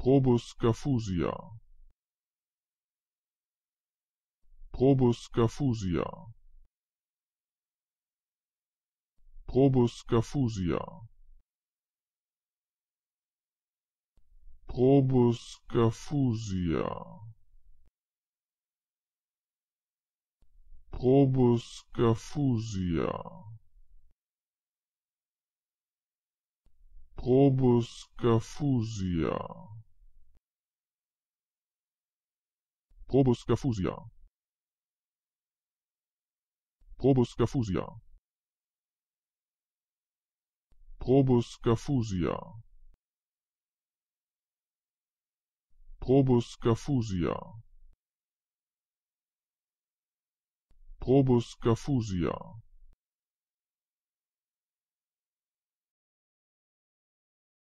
Probus scafusia. Probus scafusia. Probus scafusia. Probus scafusia. Probus scafusia. Probus scafusia. Probus Scafusia. Probus Scafusia. Probus Probus Probus